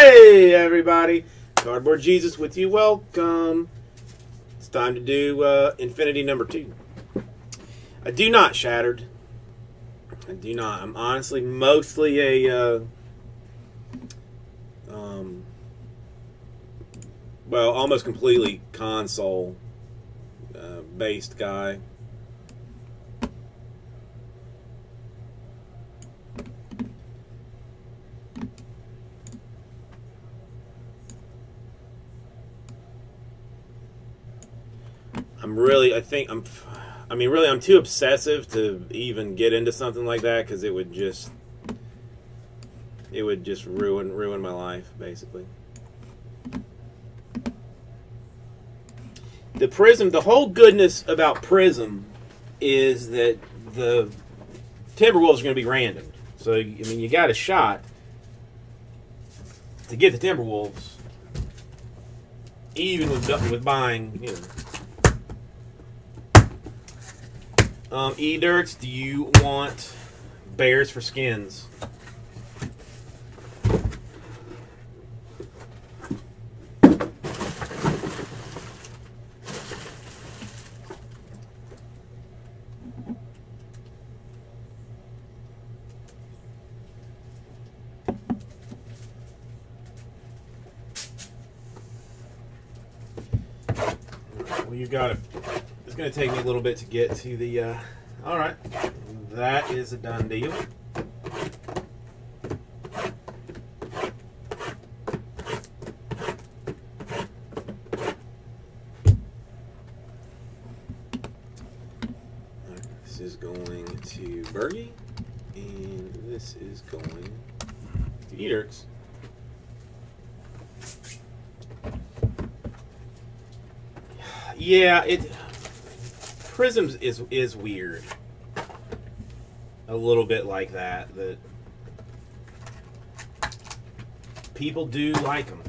Hey, everybody. Cardboard Jesus with you. Welcome. It's time to do uh, Infinity number two. I do not Shattered. I do not. I'm honestly mostly a. Uh, um, well, almost completely console uh, based guy. Really, I think I'm, I mean, really, I'm too obsessive to even get into something like that because it would just, it would just ruin ruin my life, basically. The Prism, the whole goodness about Prism is that the Timberwolves are going to be random. So, I mean, you got a shot to get the Timberwolves, even with with buying, you know. Um, E Dirks, do you want bears for skins? Well, you got it. Going to take me a little bit to get to the. Uh, all right, that is a done deal. This is going to Bergie, and this is going to Eaterks. Yeah, it Prisms is is weird. A little bit like that. That people do like them.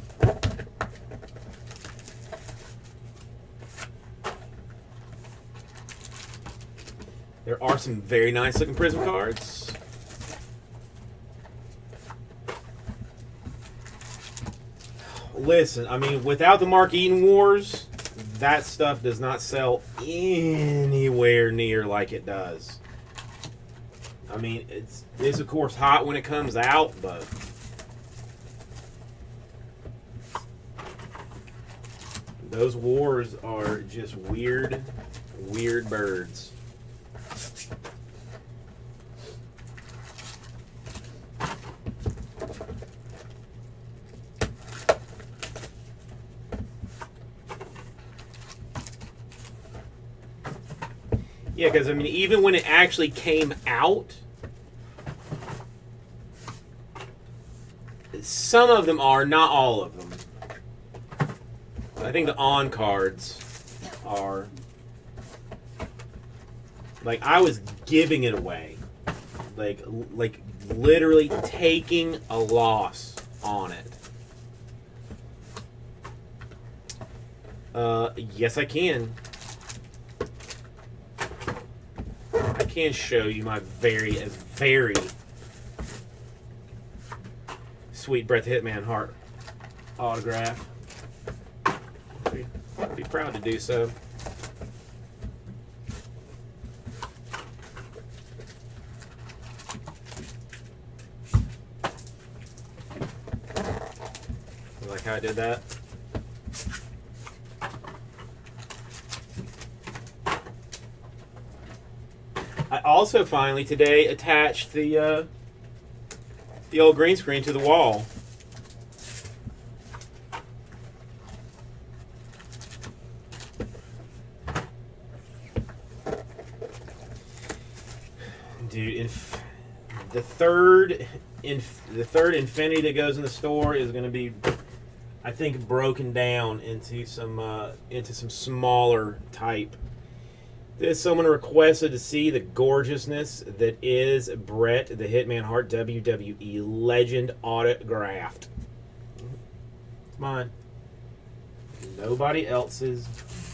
There are some very nice looking Prism cards. Listen, I mean, without the Mark Eaton Wars, that stuff does not sell anywhere near like it does. I mean, it's it's of course hot when it comes out, but those wars are just weird, weird birds. Yeah, because I mean, even when it actually came out, some of them are, not all of them. I think the on cards are. Like I was giving it away, like like literally taking a loss on it. Uh, yes, I can. Can show you my very, very sweet Bret Hitman Hart autograph. Be, be proud to do so. Like how I did that? Also finally today attached the uh, the old green screen to the wall. Dude, inf- the third inf- the third Infinity that goes in the store is going to be, I think, broken down into some uh, into some smaller type this someone requested to see the gorgeousness that is Bret the Hitman Hart WWE Legend autographed. It's mine. Nobody else's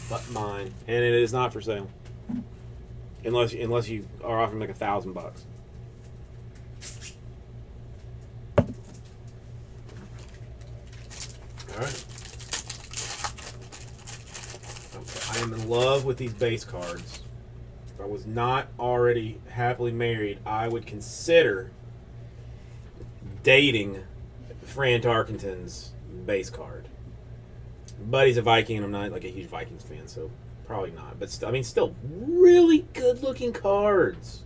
but mine, and it is not for sale. Unless unless you are offering like a thousand bucks. All right. Okay, I am in love with these base cards. If I was not already happily married, I would consider dating Fran Tarkenton's base card. But he's a Viking, and I'm not like a huge Vikings fan, so probably not. But st- I mean, still really good looking cards.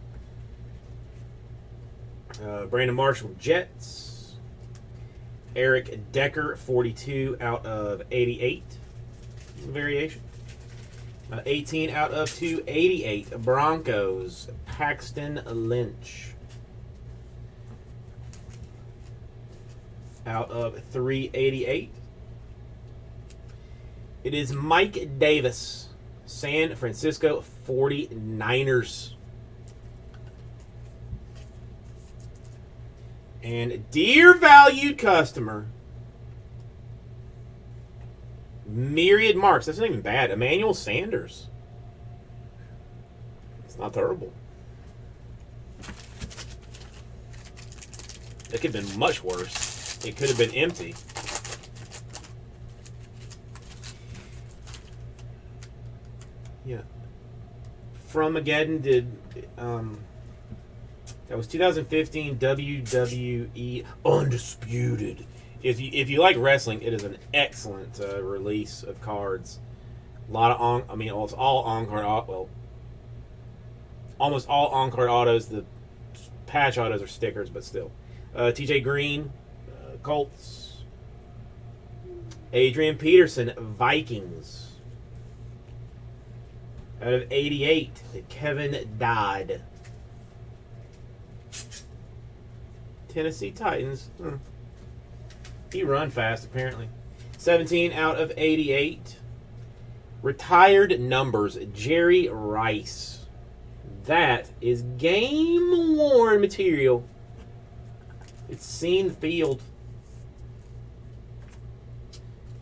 Uh, Brandon Marshall Jets. Eric Decker 42 out of 88 variation. Uh, 18 out of 288 Broncos Paxton Lynch. Out of 388 it is Mike Davis, San Francisco 49ers. And dear valued customer, myriad marks. That's not even bad. Emmanuel Sanders. It's not terrible. It could have been much worse. It could have been empty. Yeah. From Mageddon did um that was 2015 WWE Undisputed. If you if you like wrestling, it is an excellent uh, release of cards. A lot of on, I mean, it's all on card. Well, almost all on card autos. The patch autos are stickers, but still. Uh, T.J. Green, uh, Colts. Adrian Peterson, Vikings. Out of 88, Kevin Dodd. Tennessee Titans. Hmm. He run fast, apparently. 17 out of 88. Retired numbers, Jerry Rice. That is game worn material. It's seen field.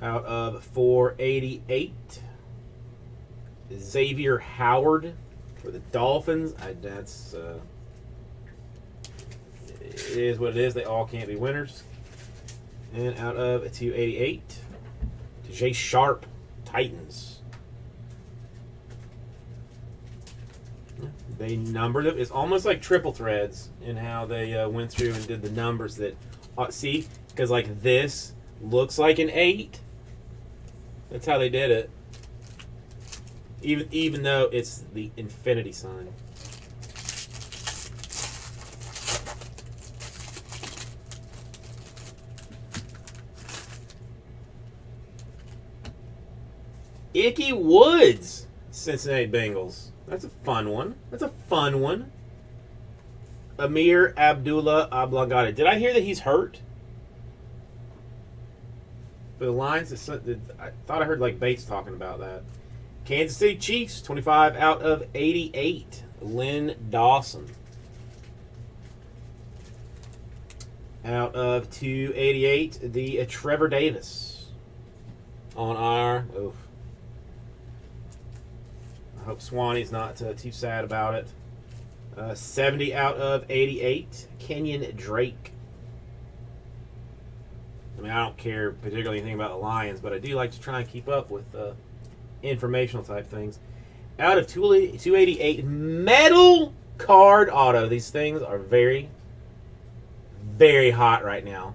Out of 488. Xavier Howard for the Dolphins. I, that's uh, it is what it is. They all can't be winners. And out of 288, Jay Sharp, Titans. They numbered it. It's almost like triple threads in how they uh, went through and did the numbers that. Uh, see, because like this looks like an eight. That's how they did it. Even even though it's the infinity sign. Ickey Woods, Cincinnati Bengals. That's a fun one. That's a fun one. Ameer Abdullah Oblongata. Did I hear that he's hurt? For the Lions, I thought I heard like Bates talking about that. Kansas City Chiefs, 25 out of 88. Len Dawson. Out of 288, the uh, Trevor Davis. On our. Oof. Hope Swanee's not uh, too sad about it. Uh, 70 out of 88, Kenyan Drake. I mean, I don't care particularly anything about the Lions, but I do like to try and keep up with uh, informational type things. Out of 288, metal card auto. These things are very, very hot right now.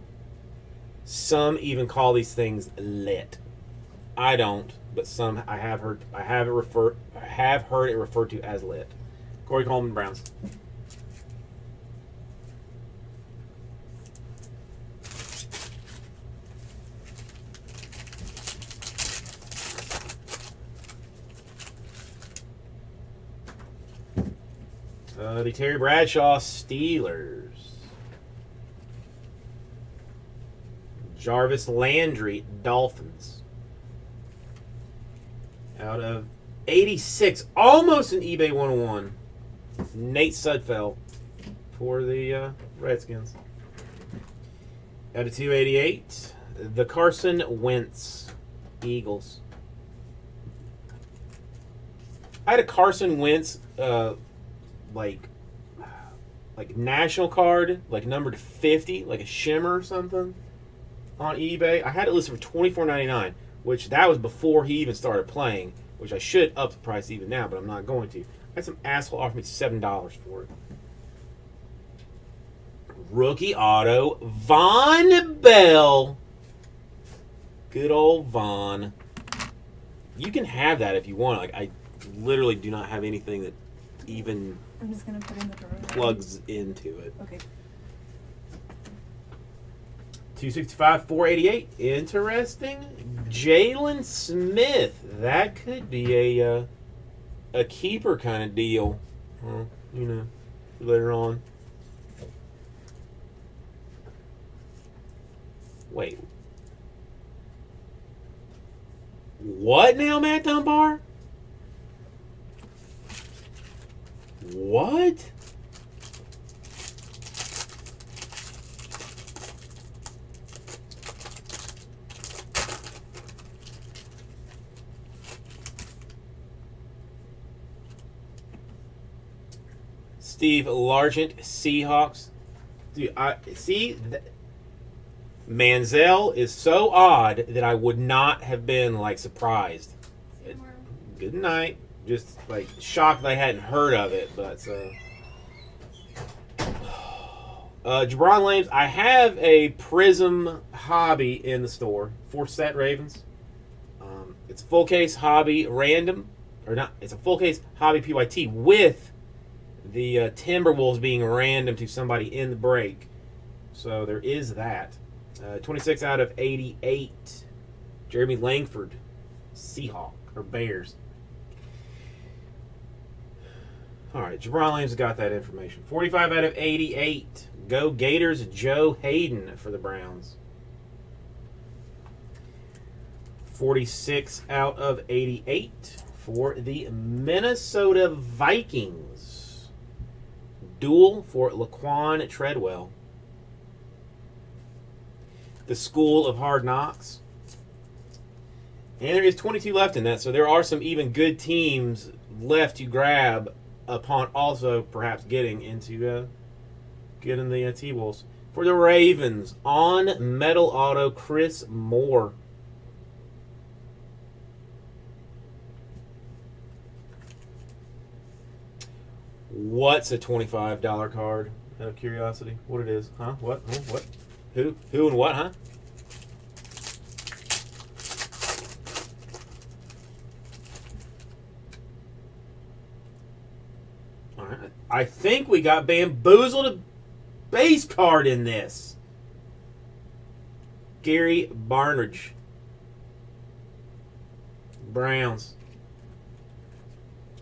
Some even call these things lit. I don't, but some I have heard I have it refer I have heard it referred to as lit. Corey Coleman Browns. Uh, the Terry Bradshaw Steelers. Jarvis Landry Dolphins. Out of 86, almost an eBay 101. Nate Sudfeld for the uh, Redskins. Out of 288, the Carson Wentz Eagles. I had a Carson Wentz uh, like like national card, like numbered 50, like a shimmer or something. on eBay. I had it listed for twenty four ninety nine, which that was before he even started playing. Which I should up the price even now, but I'm not going to. I had some asshole offer me seven dollars for it. Rookie auto, Vonn Bell. Good old Vonn. You can have that if you want. Like I literally do not have anything that even I'm just gonna put in the drawer. plugs into it. Okay. 265, 488. Interesting. Jalen Smith. That could be a uh, a keeper kind of deal. Well, you know, later on. Wait. What now, Matt Dunbar? What? Steve Largent, Seahawks. Dude, I see. Th- Manziel is so odd that I would not have been like surprised. It- Good night. Just like shocked that I hadn't heard of it, but uh, uh Jabron Lames, I have a Prism hobby in the store for set Ravens. Um, it's full case hobby random, or not? It's a full case hobby PYT with the uh, Timberwolves being random to somebody in the break. So there is that. Uh, 26 out of 88. Jeremy Langford, Seahawk or Bears. All right, Jabron Lames got that information. 45 out of 88. Go Gators, Joe Haden for the Browns. 46 out of 88 for the Minnesota Vikings. Dual for Laquan Treadwell. The School of Hard Knocks. And there is 22 left in that, so there are some even good teams left to grab upon also perhaps getting into uh, getting the uh, T-Wolves. For the Ravens, on metal auto, Chris Moore. What's a twenty-five dollar card? Out of curiosity, what it is? Huh? What? Huh? What? Who? Who and what? Huh? All right. I think we got bamboozled a base card in this. Gary Barnidge. Browns.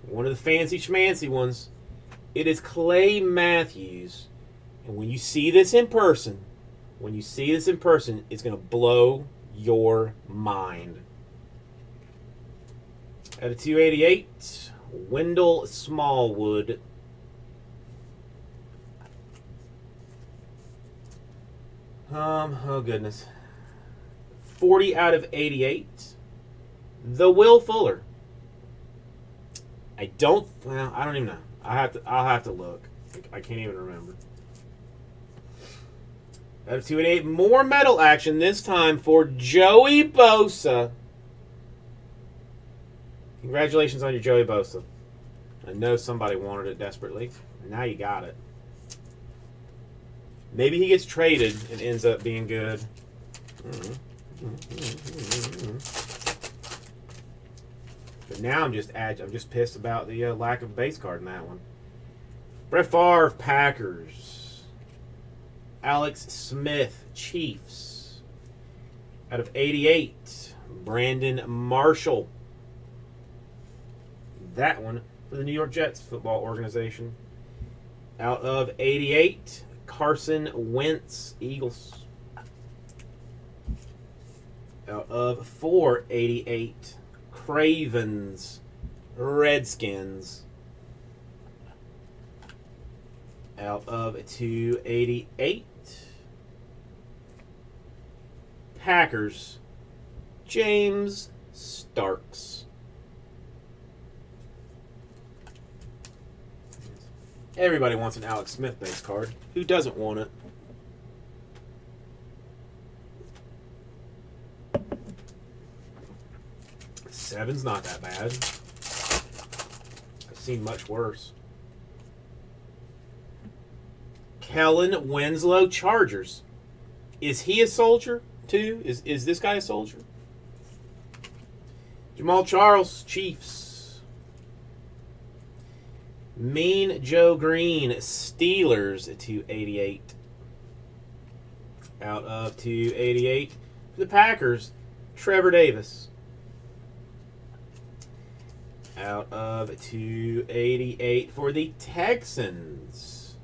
One of the fancy schmancy ones. It is Clay Matthews. And when you see this in person, when you see this in person, it's going to blow your mind. At a 288, Wendell Smallwood. Um, oh goodness. 40 out of 88. The Will Fuller. I don't well, I don't even know. I have to I'll have to look. I can't even remember. Out of 288, more metal action this time for Joey Bosa. Congratulations on your Joey Bosa. I know somebody wanted it desperately. And Now you got it. Maybe he gets traded and ends up being good. Mm-hmm. Mm-hmm. Mm-hmm. But now I'm just ag- I'm just pissed about the uh, lack of base card in that one. Brett Favre, Packers. Alex Smith, Chiefs. Out of 88, Brandon Marshall. That one for the New York Jets football organization. Out of 88, Carson Wentz, Eagles. Out of 488, Cravens, Redskins. Out of 288, Packers, James Starks. Everybody wants an Alex Smith base card. Who doesn't want it? 87's not that bad. I've seen much worse. Kellen Winslow, Chargers. Is he a soldier too? Is is this guy a soldier? Jamaal Charles, Chiefs. Mean Joe Greene, Steelers to 88. Out of 288. The Packers, Trevor Davis. Out of 288 for the Texans.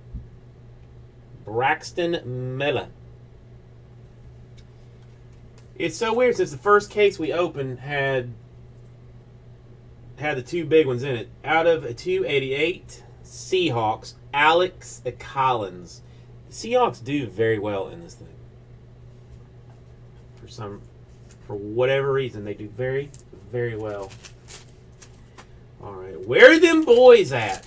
Braxton Miller. It's so weird since the first case we opened had had the two big ones in it. Out of 288 Seahawks, Alex Collins. The Seahawks do very well in this thing. For some for whatever reason they do very very well. All right, where are them boys at?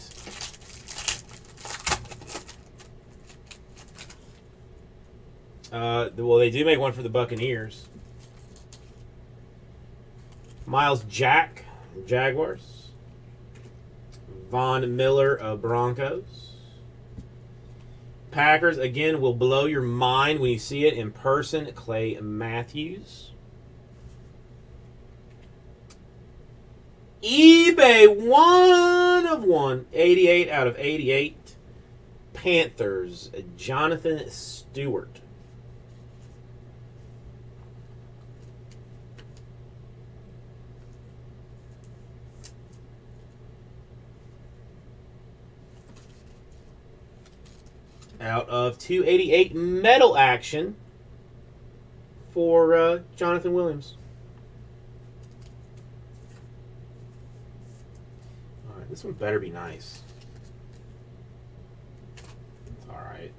Uh, well, they do make one for the Buccaneers. Myles Jack, Jaguars. Von Miller of Broncos. Packers, again, will blow your mind when you see it in person. Clay Matthews. eBay, one of one. 88 out of 88. Panthers, Jonathan Stewart. out of 288 metal action for uh, Jonathan Williams. All right, this one better be nice. It's All right.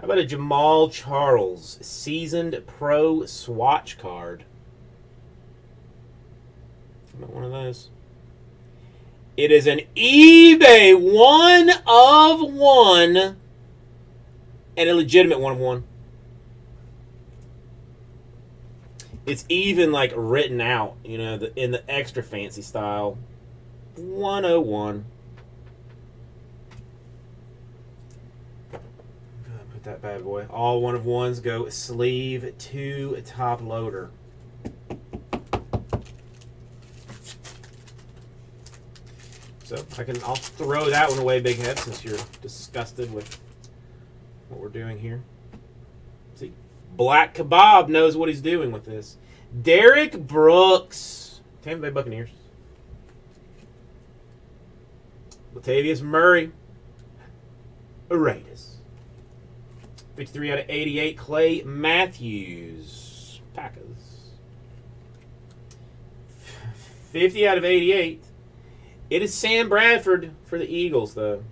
How about a Jamaal Charles seasoned pro swatch card? About one of those. It is an eBay one of one and a legitimate one of one. It's even like written out, you know, the, in the extra fancy style. 101. Put that bad boy. All one of ones go sleeve to top loader. So I can I'll throw that one away, Big Head, since you're disgusted with what we're doing here. See, Black Kebab knows what he's doing with this. Derrick Brooks, Tampa Bay Buccaneers. Latavius Murray, Raiders. 53 out of 88, Clay Matthews, Packers. 50 out of 88, it is Sam Bradford for the Eagles, though.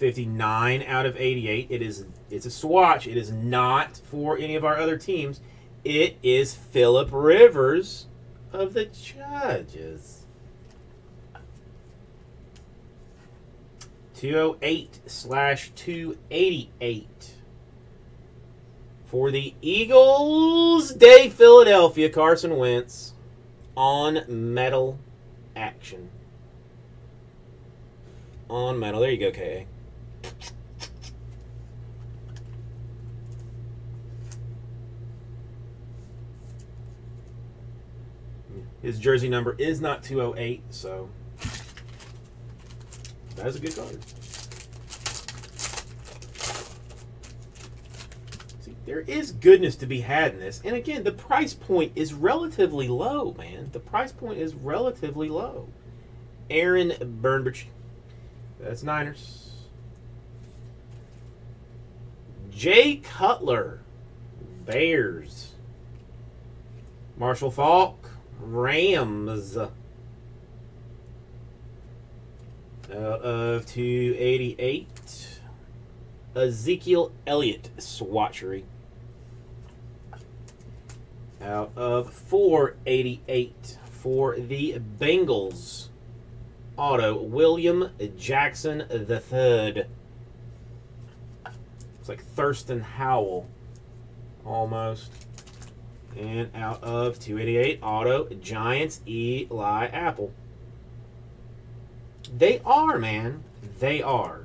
59 out of 88. It is it's a swatch. It is not for any of our other teams. It is Philip Rivers of the Judges. 208 slash 288. For the Eagles, Day Philadelphia, Carson Wentz on metal action. On metal. There you go, KA. His jersey number is not 208, so that's a good card. See, there is goodness to be had in this. And again, the price point is relatively low, man. The price point is relatively low. Aaron Burnbridge. That's Niners. Jay Cutler. Bears. Marshall Faulk, Rams. Out of 288. Ezekiel Elliott swatchery out of 488 for the Bengals auto, William Jackson III. It's like Thurston Howell, almost. And out of 288 auto, Giants Eli Apple. They are, man. They are.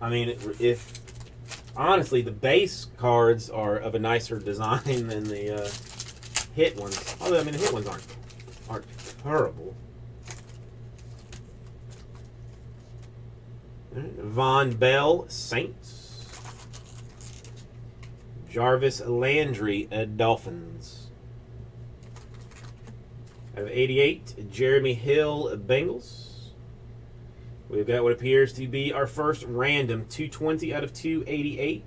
I mean, if honestly, the base cards are of a nicer design than the uh, hit ones. Although, I mean, the hit ones aren't aren't terrible. Vonn Bell, Saints. Jarvis Landry, uh, Dolphins. Of 88, Jeremy Hill, Bengals. We've got what appears to be our first random 220 out of 288.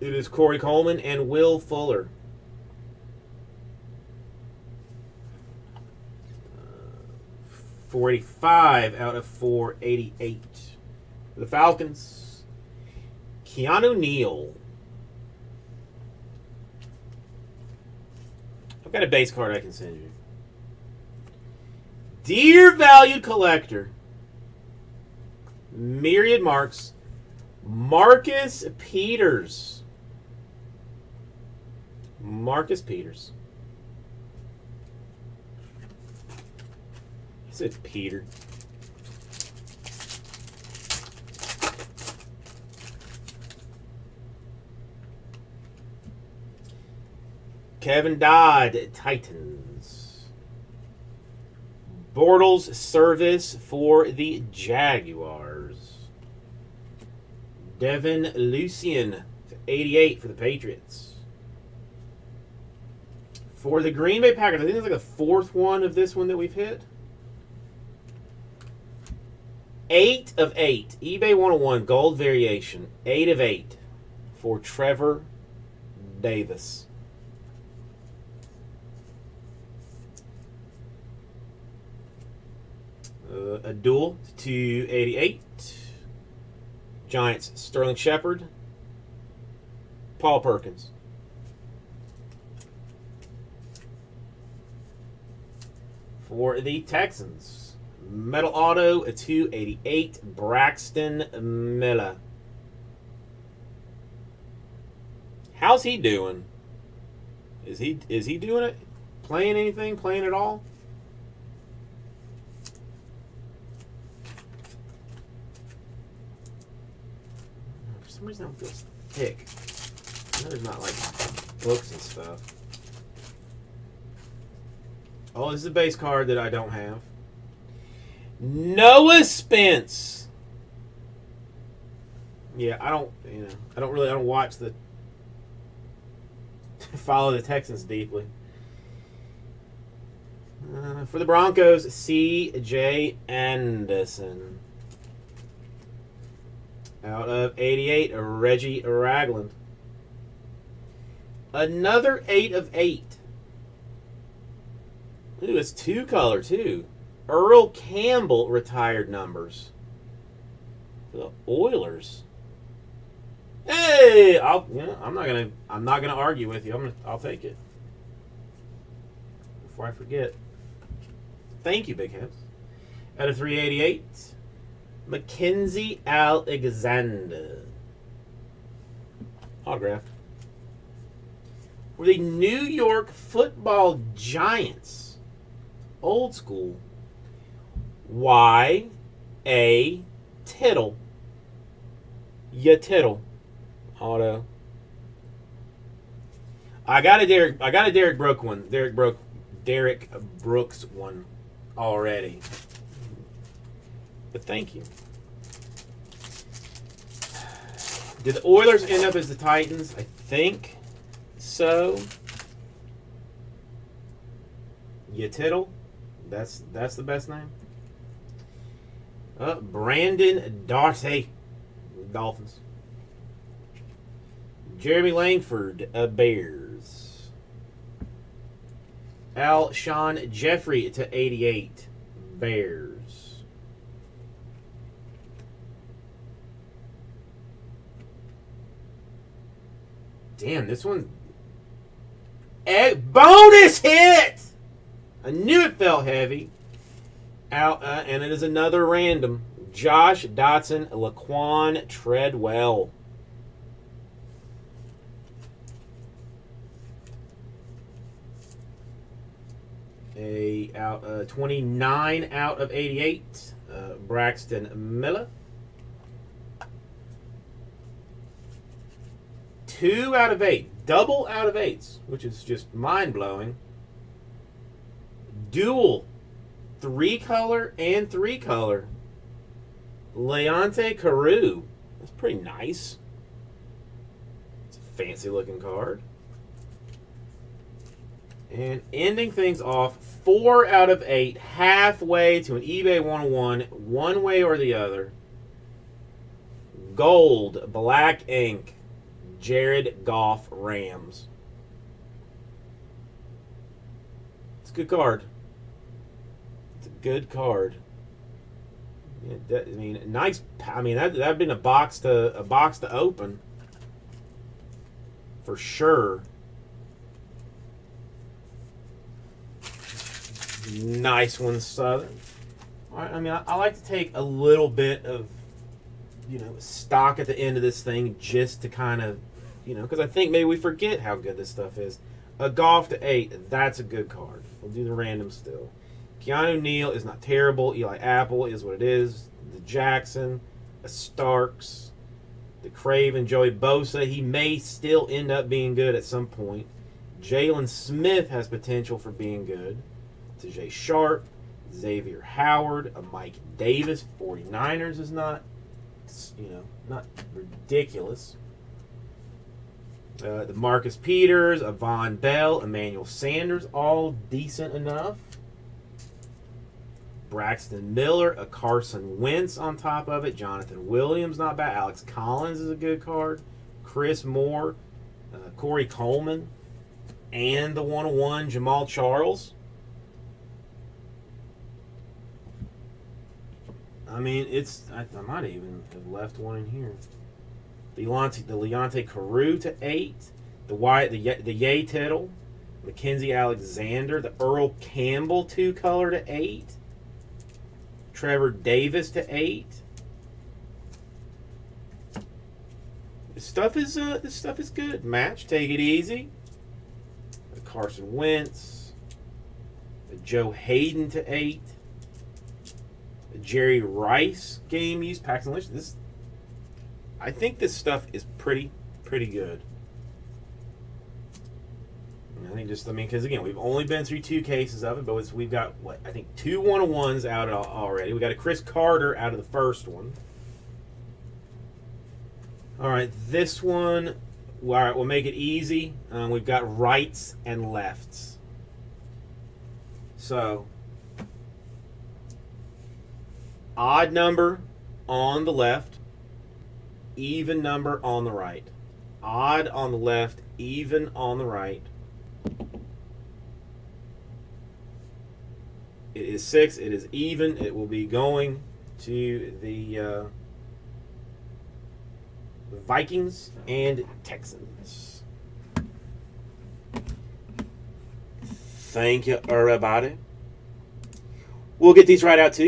It is Corey Coleman and Will Fuller. Uh, 45 out of 488. The Falcons, Keanu Neal. I've got a base card I can send you. Dear valued collector, Myriad Marks, Marcus Peters. Marcus Peters. He said Peter. Kevin Dodd, Titans. Bortles service for the Jaguars. Devin Lucien, 88 for the Patriots. For the Green Bay Packers, I think it's like the fourth one of this one that we've hit. Eight of eight. eBay 101 gold variation. Eight of eight for Trevor Davis. Uh, a dual to 88. Giants Sterling Shepard. Paul Perkins. For the Texans, Metal Auto, a 288, Braxton Miller. How's he doing? Is he is he doing it? Playing anything? Playing at all? For some reason, it feels thick. I know there's not like books and stuff. Oh, this is a base card that I don't have. Noah Spence. Yeah, I don't. You know, I don't really. I don't watch the follow the Texans deeply. Uh, for the Broncos, C.J. Anderson. Out of 88, Reggie Ragland. Another 8 of 8. Ooh, it's two color, too. Earl Campbell retired numbers. For the Oilers. Hey, I'll, yeah, I'm not gonna, I'm not gonna argue with you. I'm gonna, I'll take it. Before I forget. Thank you, Big Heads. Out of 388, Mackensie Alexander. Autograph. For the New York Football Giants, old school. Y A Tittle. Ya Tittle. Auto. I got a Derek. I got a Derrick Brook one. Derrick Brook. Derrick Brooks one already. But thank you. Did the Oilers end up as the Titans? I think so. Ya Tittle. That's that's the best name. Uh, Brandon Darcy, Dolphins. Jeremy Langford, uh, Bears. Alshon Jeffery to 88, Bears. Damn, this one. Eh, bonus hit! I knew it felt heavy. Uh, and it is another random. Josh Doctson, Laquan Treadwell. A out uh, 29 out of 88. Uh, Braxton Miller. Two out of eight. Double out of eights, which is just mind blowing. Dual three color and three color. Leonte Carroo. That's pretty nice. It's a fancy looking card. And ending things off, four out of eight, halfway to an eBay 101, one way or the other. Gold, black ink, Jared Goff Rams. It's a good card. Good card. I mean, nice. I mean, that that'd been a box to a box to open for sure. Nice one, Southern. I mean, I, I, like to take a little bit of, you know, stock at the end of this thing just to kind of, you know, because I think maybe we forget how good this stuff is. A Goff to eight, that's a good card. We'll do the random still. Keanu Neal is not terrible. Eli Apple is what it is. The Jackson, a Starks, the Craven, Joey Bosa. He may still end up being good at some point. Jalen Smith has potential for being good. Tajae Sharp, Xavier Howard, a Mike Davis. 49ers is not, you know, not ridiculous. Uh, the Marcus Peters, a Vonn Bell, Emmanuel Sanders, all decent enough. Braxton Miller, a Carson Wentz on top of it. Jonathan Williams, not bad. Alex Collins is a good card. Chris Moore, uh, Corey Coleman, and the 101 Jamaal Charles. I mean, it's. I, I might even have left one in here. The Leonte, the Leonte Carroo to eight. The Wyatt, the the Yay Tittle, Mackensie Alexander, the Earl Campbell two color to eight. Trevor Davis to eight. This stuff is uh, this stuff is good. Match, take it easy. The Carson Wentz, Joe Haden to eight. Jerry Rice game used Paxton Lynch. This, I think this stuff is pretty, pretty good. I think just, I mean, because again, we've only been through two cases of it, but we've got, what, I think two one on ones out already. We got a Cris Carter out of the first one. All right, this one, all right, we'll make it easy. Um, we've got rights and lefts. So, odd number on the left, even number on the right. Odd on the left, even on the right. It is six. It is even. It will be going to the uh, Vikings and Texans. Thank you, everybody. We'll get these right out to you.